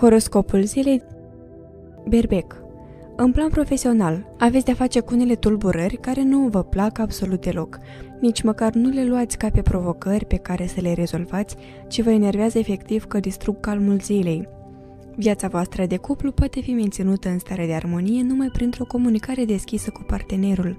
Horoscopul zilei Berbec În plan profesional, aveți de-a face cu unele tulburări care nu vă plac absolut deloc. Nici măcar nu le luați ca pe provocări pe care să le rezolvați, ci vă enervează efectiv că distrug calmul zilei. Viața voastră de cuplu poate fi menținută în stare de armonie numai printr-o comunicare deschisă cu partenerul.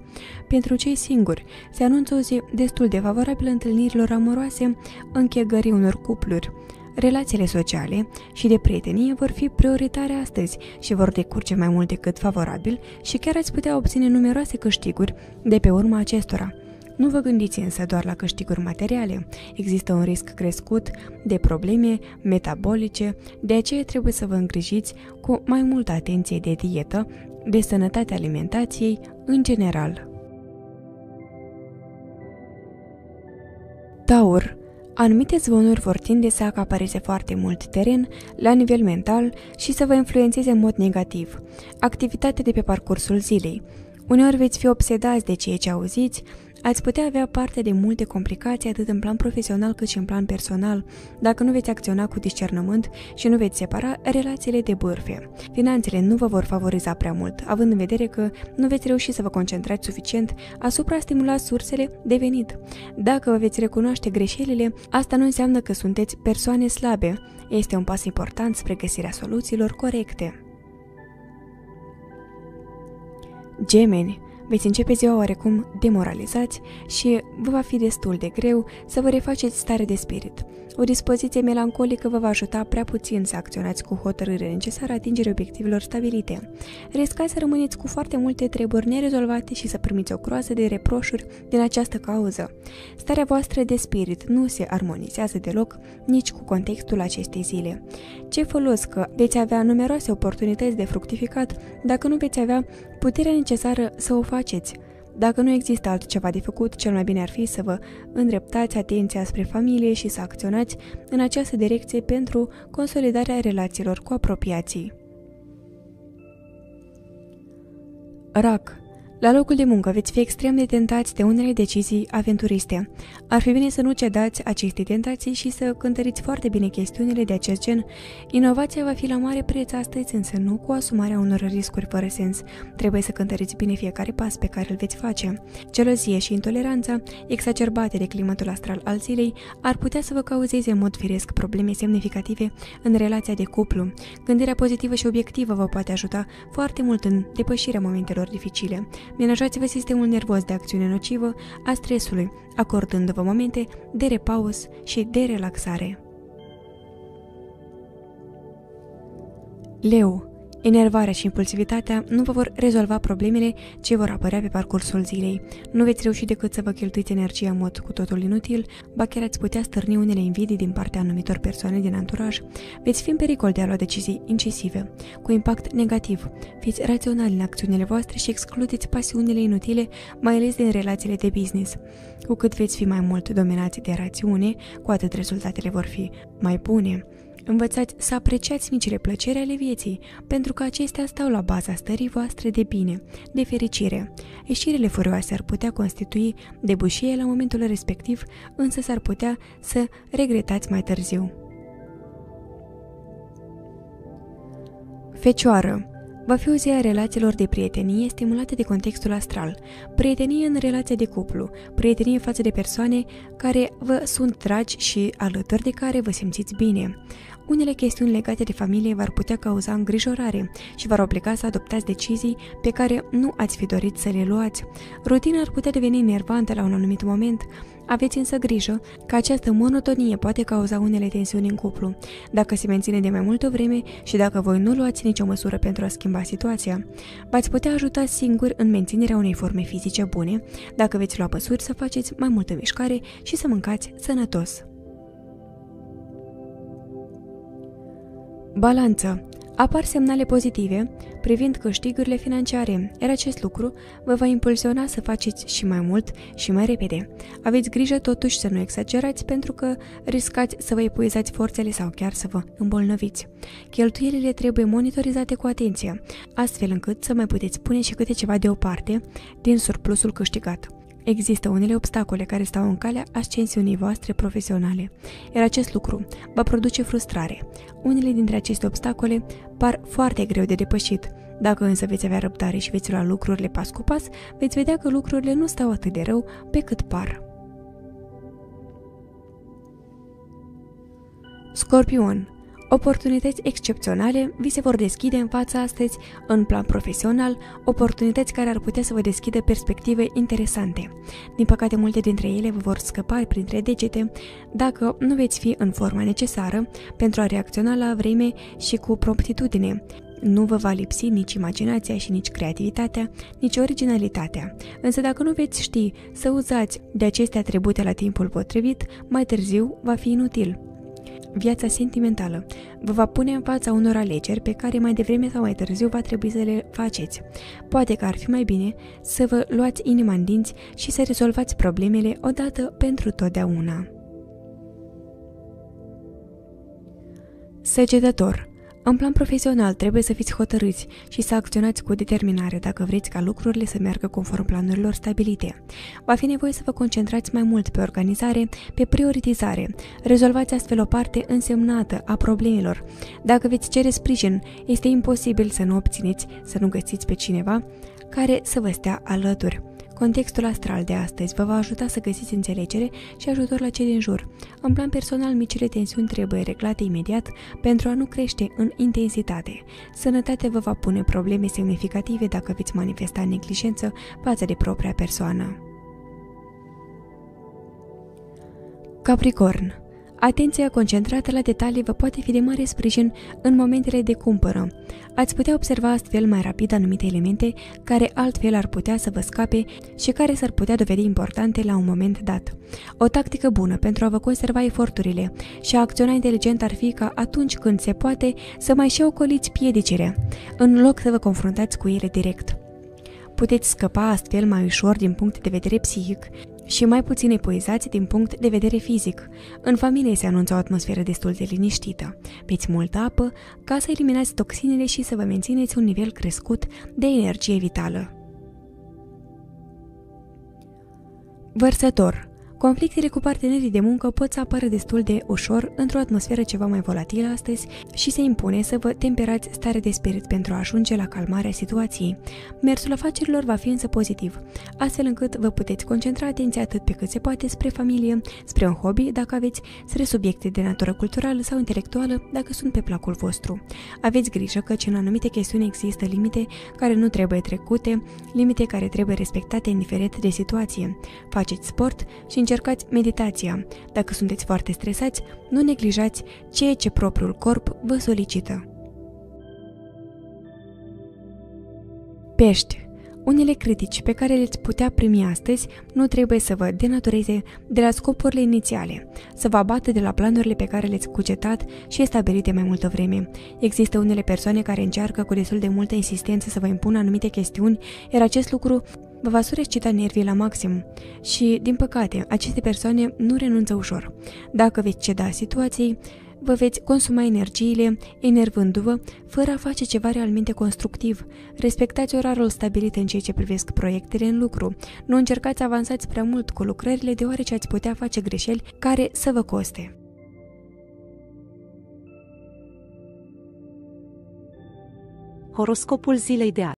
Pentru cei singuri, se anunță o zi destul de favorabilă întâlnirilor amoroase, închegării unor cupluri. Relațiile sociale și de prietenie vor fi prioritare astăzi și vor decurge mai mult decât favorabil și chiar ați putea obține numeroase câștiguri de pe urma acestora. Nu vă gândiți însă doar la câștiguri materiale. Există un risc crescut de probleme metabolice, de aceea trebuie să vă îngrijiți cu mai multă atenție de dietă, de sănătatea alimentației în general. Taur Anumite zvonuri vor tinde să acapareze foarte mult teren la nivel mental și să vă influențeze în mod negativ. Activitatea de pe parcursul zilei. Uneori veți fi obsedați de ceea ce auziți, Ați putea avea parte de multe complicații atât în plan profesional cât și în plan personal, dacă nu veți acționa cu discernământ și nu veți separa relațiile de bârfe. Finanțele nu vă vor favoriza prea mult, având în vedere că nu veți reuși să vă concentrați suficient asupra stimula sursele de venit. Dacă vă veți recunoaște greșelile, asta nu înseamnă că sunteți persoane slabe. Este un pas important spre găsirea soluțiilor corecte. Gemeni veți începe ziua oarecum demoralizați și vă va fi destul de greu să vă refaceți stare de spirit. O dispoziție melancolică vă va ajuta prea puțin să acționați cu hotărâre necesară atingerii obiectivelor stabilite. Riscați să rămâneți cu foarte multe treburi nerezolvate și să primiți o croază de reproșuri din această cauză. Starea voastră de spirit nu se armonizează deloc nici cu contextul acestei zile. Ce folos că veți avea numeroase oportunități de fructificat dacă nu veți avea puterea necesară să o faceți? Dacă nu există altceva de făcut, cel mai bine ar fi să vă îndreptați atenția spre familie și să acționați în această direcție pentru consolidarea relațiilor cu apropiații. RAC la locul de muncă veți fi extrem de tentați de unele decizii aventuriste. Ar fi bine să nu cedați aceste tentații și să cântăriți foarte bine chestiunile de acest gen. Inovația va fi la mare preț astăzi, însă nu cu asumarea unor riscuri fără sens. Trebuie să cântăriți bine fiecare pas pe care îl veți face. Gelozie și intoleranța, exacerbate de climatul astral al zilei, ar putea să vă cauzeze în mod firesc probleme semnificative în relația de cuplu. Gândirea pozitivă și obiectivă vă poate ajuta foarte mult în depășirea momentelor dificile. Menajați-vă sistemul nervos de acțiune nocivă a stresului, acordându-vă momente de repaus și de relaxare. Leu Enervarea și impulsivitatea nu vă vor rezolva problemele ce vor apărea pe parcursul zilei. Nu veți reuși decât să vă cheltuiți energia în mod cu totul inutil, ba chiar ați putea stârni unele invidii din partea anumitor persoane din anturaj. Veți fi în pericol de a lua decizii incisive, cu impact negativ. Fiți raționali în acțiunile voastre și excludeți pasiunile inutile, mai ales din relațiile de business. Cu cât veți fi mai mult dominați de rațiune, cu atât rezultatele vor fi mai bune. Învățați să apreciați micile plăceri ale vieții, pentru că acestea stau la baza stării voastre de bine, de fericire. Ieșirile furioase ar putea constitui debușie la momentul respectiv, însă s-ar putea să regretați mai târziu. Fecioară Va fi o zi a relațiilor de prietenie stimulate de contextul astral, prietenie în relația de cuplu, prietenie față de persoane care vă sunt dragi și alături de care vă simțiți bine. Unele chestiuni legate de familie v-ar putea cauza îngrijorare și v-ar obliga să adoptați decizii pe care nu ați fi dorit să le luați. Rutina ar putea deveni nervantă la un anumit moment, aveți însă grijă că această monotonie poate cauza unele tensiuni în cuplu, dacă se menține de mai multă vreme și dacă voi nu luați nicio măsură pentru a schimba situația. V-ați putea ajuta singur în menținerea unei forme fizice bune, dacă veți lua măsuri să faceți mai multă mișcare și să mâncați sănătos. Balanță Apar semnale pozitive privind câștigurile financiare, iar acest lucru vă va impulsiona să faceți și mai mult și mai repede. Aveți grijă totuși să nu exagerați pentru că riscați să vă epuizați forțele sau chiar să vă îmbolnăviți. Cheltuielile trebuie monitorizate cu atenție, astfel încât să mai puteți pune și câte ceva deoparte din surplusul câștigat. Există unele obstacole care stau în calea ascensiunii voastre profesionale, iar acest lucru va produce frustrare. Unele dintre aceste obstacole par foarte greu de depășit. Dacă însă veți avea răbdare și veți lua lucrurile pas cu pas, veți vedea că lucrurile nu stau atât de rău pe cât par. Scorpion Oportunități excepționale vi se vor deschide în fața astăzi în plan profesional, oportunități care ar putea să vă deschidă perspective interesante. Din păcate, multe dintre ele vă vor scăpa printre degete dacă nu veți fi în forma necesară pentru a reacționa la vreme și cu promptitudine. Nu vă va lipsi nici imaginația și nici creativitatea, nici originalitatea. Însă dacă nu veți ști să uzați de aceste atribute la timpul potrivit, mai târziu va fi inutil. Viața sentimentală vă va pune în fața unor alegeri pe care mai devreme sau mai târziu va trebui să le faceți. Poate că ar fi mai bine să vă luați inima în dinți și să rezolvați problemele odată pentru totdeauna. Săgetător în plan profesional, trebuie să fiți hotărâți și să acționați cu determinare dacă vreți ca lucrurile să meargă conform planurilor stabilite. Va fi nevoie să vă concentrați mai mult pe organizare, pe prioritizare. Rezolvați astfel o parte însemnată a problemelor. Dacă veți cere sprijin, este imposibil să nu obțineți, să nu găsiți pe cineva care să vă stea alături. Contextul astral de astăzi vă va ajuta să găsiți înțelegere și ajutor la cei din jur. În plan personal, micile tensiuni trebuie reglate imediat pentru a nu crește în intensitate. Sănătatea vă va pune probleme semnificative dacă veți manifesta neglijență față de propria persoană. Capricorn Atenția concentrată la detalii vă poate fi de mare sprijin în momentele de cumpără. Ați putea observa astfel mai rapid anumite elemente care altfel ar putea să vă scape și care s-ar putea dovedi importante la un moment dat. O tactică bună pentru a vă conserva eforturile și a acționa inteligent ar fi ca atunci când se poate să mai și ocoliți piedicile, în loc să vă confruntați cu ele direct. Puteți scăpa astfel mai ușor din punct de vedere psihic și mai puțin epuizați din punct de vedere fizic. În familie se anunță o atmosferă destul de liniștită. Beți multă apă ca să eliminați toxinele și să vă mențineți un nivel crescut de energie vitală. Vărsător Conflictele cu partenerii de muncă pot să apară destul de ușor într-o atmosferă ceva mai volatilă astăzi și se impune să vă temperați stare de spirit pentru a ajunge la calmarea situației. Mersul afacerilor va fi însă pozitiv, astfel încât vă puteți concentra atenția atât pe cât se poate spre familie, spre un hobby dacă aveți, spre subiecte de natură culturală sau intelectuală dacă sunt pe placul vostru. Aveți grijă că în anumite chestiuni există limite care nu trebuie trecute, limite care trebuie respectate indiferent de situație. Faceți sport și încercați meditația. Dacă sunteți foarte stresați, nu neglijați ceea ce propriul corp vă solicită. Pești unele critici pe care le-ți putea primi astăzi nu trebuie să vă denatureze de la scopurile inițiale, să vă abată de la planurile pe care le-ați cugetat și stabilite mai multă vreme. Există unele persoane care încearcă cu destul de multă insistență să vă impună anumite chestiuni, iar acest lucru vă va surecita nervii la maxim și, din păcate, aceste persoane nu renunță ușor. Dacă veți ceda situației, vă veți consuma energiile, enervându-vă, fără a face ceva realmente constructiv. Respectați orarul stabilit în ceea ce privesc proiectele în lucru. Nu încercați să avansați prea mult cu lucrările, deoarece ați putea face greșeli care să vă coste. Horoscopul zilei de azi